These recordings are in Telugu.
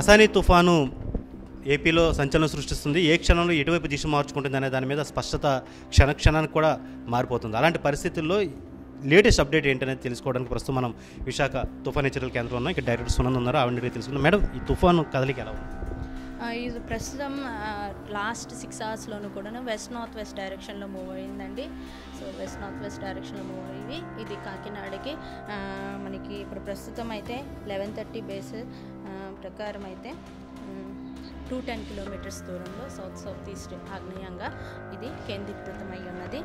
అసానీ తుఫాను ఏపీలో సంచలనం సృష్టిస్తుంది. ఏ క్షణంలో ఎటువైపు దిశ మార్చుకుంటుంది అనే దాని మీద స్పష్టత క్షణ క్షణానికి కూడా మారిపోతుంది. అలాంటి పరిస్థితుల్లో లేటెస్ట్ అప్డేట్ ఏంటనేది తెలుసుకోవడానికి ప్రస్తుతం మనం విశాఖ తుఫాన్ హెచ్చరికల కేంద్రంలో ఉన్నాం. ఇక్కడ డైరెక్టర్ సునంద్ ఉన్నారు. ఆవిడ తెలుసుకుందాం మేడం ఈ తుఫాను కదలిక ఎలా ఉంది? ఇది ప్రస్తుతం లాస్ట్ సిక్స్ అవర్స్లోనూ కూడా వెస్ట్ నార్త్ వెస్ట్ డైరెక్షన్లో మూవ్ అయిందండి. సో వెస్ట్ నార్త్ వెస్ట్ డైరెక్షన్లో మూవ్ అయ్యి ఇది కాకినాడకి మనకి ఇప్పుడు ప్రస్తుతం అయితే లెవెన్ థర్టీ బేస్ ప్రకారం అయితే టూ టెన్ కిలోమీటర్స్ దూరంలో సౌత్ సౌత్ ఈస్ట్ ఆగ్నేయంగా ఇది కేంద్రీకృతం అయి ఉన్నది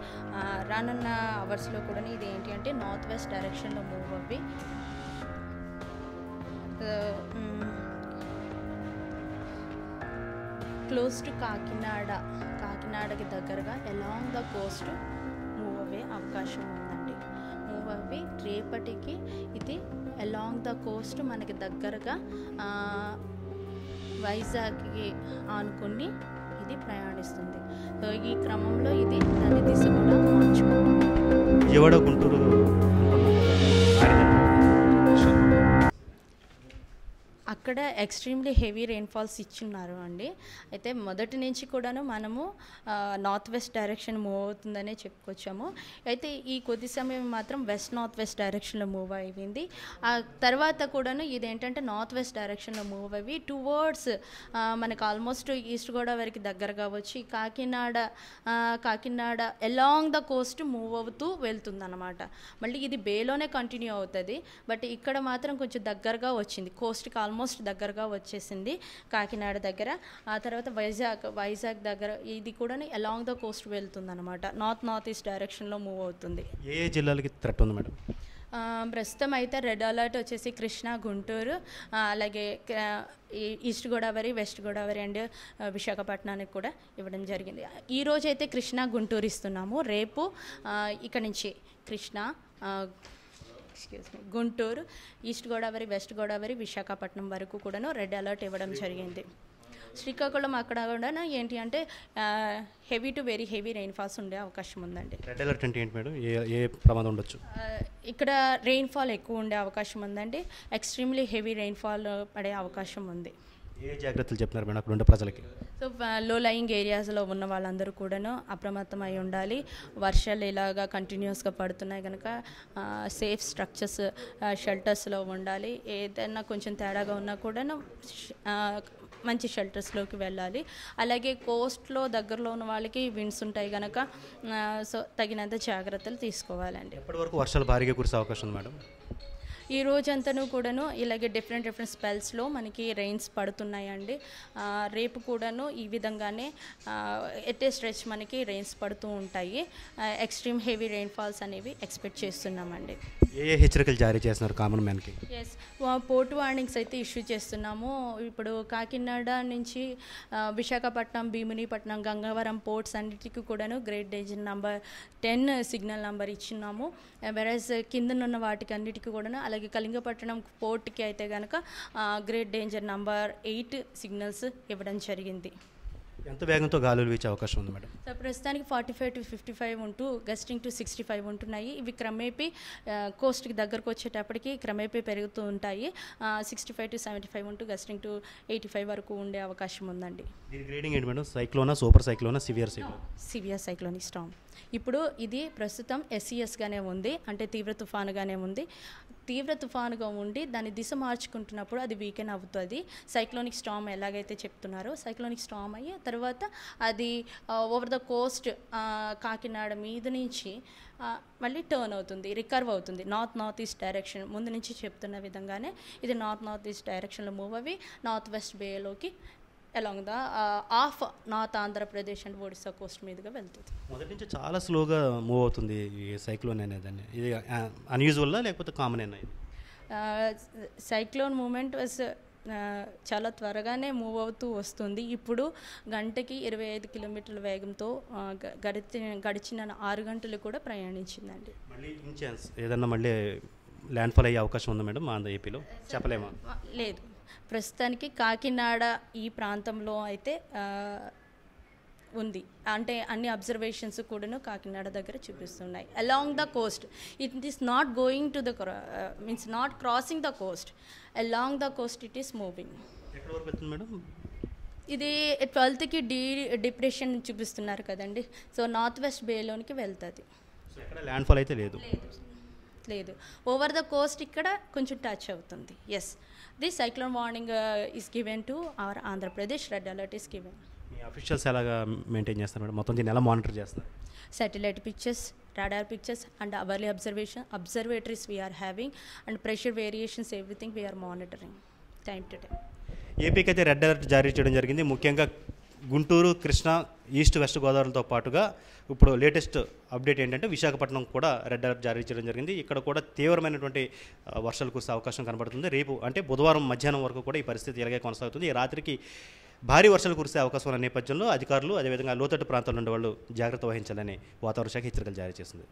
రానున్న అవర్స్లో కూడా ఇది ఏంటి అంటే నార్త్ వెస్ట్ డైరెక్షన్లో మూవ్ అవ్వి క్లోజ్ టు కాకినాడ. కాకినాడకి దగ్గరగా ఎలాంగ్ ద కోస్ట్ మూవ్ అవ్వే అవకాశం ఉందండి. మూవ్ అవ్వి రేపటికి ఇది ఎలాంగ్ ద కోస్ట్ మనకి దగ్గరగా వైజాగ్కి ఆనుకుని ఇది ప్రయాణిస్తుంది. సో ఈ క్రమంలో ఇది దాని దిశ కూడా మార్చుకుంటుంది. గుంటూరు? అక్కడ ఎక్స్ట్రీమ్లీ హెవీ రెయిన్ఫాల్స్ ఇచ్చున్నారు అండి. అయితే మొదటి నుంచి కూడాను మనము నార్త్ వెస్ట్ డైరెక్షన్ మూవ్ అవుతుందనే చెప్పుకొచ్చాము. అయితే ఈ కొద్ది సమయం మాత్రం వెస్ట్ నార్త్ వెస్ట్ డైరెక్షన్లో మూవ్ అయింది ఆ తర్వాత కూడాను ఇదేంటంటే నార్త్ వెస్ట్ డైరెక్షన్లో మూవ్ అయ్యి టువర్డ్స్ మనకు ఆల్మోస్ట్ ఈస్ట్ గోదావరికి దగ్గరగా వచ్చి Kakinada Kakinada along the coast move అవుతూ వెళ్తుందన్నమాట. మళ్ళీ ఇది బేలోనే కంటిన్యూ అవుతుంది. బట్ ఇక్కడ మాత్రం కొంచెం దగ్గరగా వచ్చింది. కోస్ట్కి ఆల్మోస్ట్ దగ్గరగా వచ్చేసింది కాకినాడ దగ్గర. ఆ తర్వాత వైజాగ్ వైజాగ్ దగ్గర ఇది కూడా అలాంగ్ ద కోస్ట్ వెళ్తుంది అనమాట నార్త్ నార్త్ ఈస్ట్ డైరెక్షన్లో మూవ్ అవుతుంది. ఏ జిల్లాలకి థ్రెట్ ఉంది మేడం? ప్రస్తుతం అయితే రెడ్ అలర్ట్ వచ్చేసి కృష్ణా గుంటూరు అలాగే east Godavari west Godavari and విశాఖపట్నానికి కూడా ఇవ్వడం జరిగింది. ఈ రోజు అయితే కృష్ణా గుంటూరు ఇస్తున్నాము. రేపు ఇక్కడ నుంచి Krishna excuse me Guntur east Godavari west Godavari Visakhapatnam వరకు కూడాను రెడ్ అలర్ట్ ఇవ్వడం జరిగింది. శ్రీకాకుళం అక్కడ కూడా ఏంటి అంటే heavy to very heavy rainfalls ఉండే అవకాశం ఉందండి. రెడ్ అలర్ట్ అంటే ఏంటి మేడం? ఏ ఏ ప్రమాదం ఉండొచ్చు? ఇక్కడ రెయిన్ఫాల్ ఎక్కువ ఉండే అవకాశం ఉందండి. ఎక్స్ట్రీమ్లీ హెవీ రెయిన్ఫాల్ పడే అవకాశం ఉంది. ఏ జాగ్రత్తలు చెప్తున్నారు మేడం అక్కడ ఉండే ప్రజలకి? సో లో లయింగ్ ఏరియాస్లో ఉన్న వాళ్ళందరూ కూడాను అప్రమత్తమై ఉండాలి. వర్షాలు ఇలాగా కంటిన్యూస్గా పడుతున్నాయి కనుక సేఫ్ స్ట్రక్చర్స్ షెల్టర్స్లో ఉండాలి. ఏదైనా కొంచెం తేడాగా ఉన్నా కూడాను మంచి షెల్టర్స్లోకి వెళ్ళాలి. అలాగే కోస్ట్లో దగ్గరలో ఉన్న వాళ్ళకి విండ్స్ ఉంటాయి కనుక సో తగినంత జాగ్రత్తలు తీసుకోవాలండి. ఎప్పటి వరకు వర్షాలు భారీగా కురిసే అవకాశం ఉంది మేడం? ఈ రోజంతను కూడాను ఇలాగే డిఫరెంట్ డిఫరెంట్ స్పెల్స్లో మనకి రెయిన్స్ పడుతున్నాయండి. రేపు కూడాను ఈ విధంగానే ఎట్టే స్ట్రెచ్ మనకి రెయిన్స్ పడుతూ ఉంటాయి. ఎక్స్ట్రీమ్ హెవీ రెయిన్ఫాల్స్ అనేవి ఎక్స్పెక్ట్ చేస్తున్నామండి. ఏ ఏ హెచ్చరికలు జారీ చేస్తున్నారు కామన్ మ్యాన్కి ఎస్ పోర్ట్ వార్నింగ్స్ అయితే ఇష్యూ చేస్తున్నాము. ఇప్పుడు కాకినాడ నుంచి విశాఖపట్నం భీమునిపట్నం గంగవరం పోర్ట్స్ అన్నిటికీ కూడాను great danger number ten signal number ఇచ్చినాము వెరస్ కిందనున్న వాటికి అన్నిటికీ కూడాను అలాగే కళింగపట్నం పోర్ట్కి అయితే కనుక great danger number eight signals ఇవ్వడం జరిగింది. ఎంత వేగంతో గాలులు వీచే అవకాశం ఉంది మేడం? సో ప్రస్తుతానికి forty five to fifty five ఉంటూ గస్టింగ్ టు సిక్స్టీ ఫైవ్ ఉంటున్నాయి. ఇవి క్రమేపీ కోస్ట్కి దగ్గరకు వచ్చేటప్పటికి క్రమేపీ పెరుగుతూ ఉంటాయి. Sixty five to seventy five ఉంటూ గస్టింగ్ టు ఎయిటీ ఫైవ్ వరకు ఉండే అవకాశం ఉందండి. దీని గ్రేడింగ్ ఏంటి మేడం? సైక్లోనా super సైక్లోనా severe cyclone? Severe cyclonic storm ఇప్పుడు ఇది ప్రస్తుతం ఎస్సీఎస్గానే ఉంది అంటే తీవ్ర తుఫానుగానే ఉంది. తీవ్ర తుఫానుగా ఉండి దాని దిశ మార్చుకుంటున్నప్పుడు అది వీకెన్ అవుతుంది. సైక్లోనిక్ స్టామ్ ఎలాగైతే చెప్తున్నారో సైక్లోనిక్ స్టామ్ అయ్యి తర్వాత అది ఓవర్ ద కోస్ట్ కాకినాడ మీద నుంచి uh, మళ్ళీ టర్న్ అవుతుంది రికర్వ్ అవుతుంది. నార్త్ నార్త్ ఈస్ట్ డైరెక్షన్ ముందు నుంచి చెప్తున్న విధంగానే ఇది నార్త్ నార్త్ ఈస్ట్ డైరెక్షన్లో మూవ్ అవి north west బేలోకి along the of north Andhra Pradesh and Odisha coast మీదుగా వెళ్తుంది. మొదటి నుంచి చాలా స్లోగా మూవ్ అవుతుంది ఈ సైక్లోన్ అనేదాన్ని. ఇది అన్యూజువల్లా లేకపోతే కామన్ అయినా సైక్లోన్ మూమెంట్ వాజ్ చాలా త్వరగానే మూవ్ అవుతూ వస్తుంది. ఇప్పుడు గంటకి ఇరవై ఐదు కిలోమీటర్ల వేగంతో ఆ, గ- గడిచిన ఆరు గంటలు కూడా ప్రయాణించిందండి. మళ్ళీ ఇన్ ఛాన్స్ ఏదన్నా మళ్ళీ ల్యాండ్ ఫాల్ అయ్యే అవకాశం ఉందా మేడం ఆంధ్ర ఏపీలో చెప్పలేమా? లేదు. ప్రస్తుతానికి కాకినాడ ఈ ప్రాంతంలో అయితే ఉంది. అంటే అన్ని అబ్జర్వేషన్స్ కూడాను కాకినాడ దగ్గర చూపిస్తున్నాయి. Along the coast it is not going to the means not crossing the coast along the coast it is moving ఇది ట్వెల్త్కి డీ డిప్రెషన్ చూపిస్తున్నారు కదండి. సో నార్త్ వెస్ట్ బేలోనికి వెళ్తుంది. సో ఎక్కడ ల్యాండ్ ఫాల్ అయితే లేదు. లేదు ఓవర్ ద కోస్ట్ ఇక్కడ కొంచెం టచ్ అవుతుంది. As the cyclone warning is given to our Andhra Pradesh red alert is given officials ఎలాగా మెయింటైన్ చేస్తారు మేడం? మొత్తం దీన్ని ఎలా మానిటర్ చేస్తారు? Satellite pictures radar pictures and hourly observation observatories we are having and pressure variations everything we are monitoring time to time ఏపీకి అయితే రెడ్ అలర్ట్ జారీ చేయడం జరిగింది. ముఖ్యంగా గుంటూరు కృష్ణా ఈస్ట్ వెస్ట్ గోదావరితో పాటుగా ఇప్పుడు లేటెస్ట్ అప్డేట్ ఏంటంటే విశాఖపట్నం కూడా రెడ్ అలర్ట్ జారీ చేయడం జరిగింది. ఇక్కడ కూడా తీవ్రమైనటువంటి వర్షాలు కురిసే అవకాశం కనబడుతుంది. రేపు అంటే బుధవారం మధ్యాహ్నం వరకు కూడా ఈ పరిస్థితి ఇలాగే కొనసాగుతుంది. ఈ రాత్రికి భారీ వర్షాలు కురిసే అవకాశం ఉన్న నేపథ్యంలో అధికారులు అదేవిధంగా లోతట్టు ప్రాంతాల్లో ఉండే వాళ్ళు జాగ్రత్త వహించాలని వాతావరణ శాఖ హెచ్చరికలు జారీ చేసింది.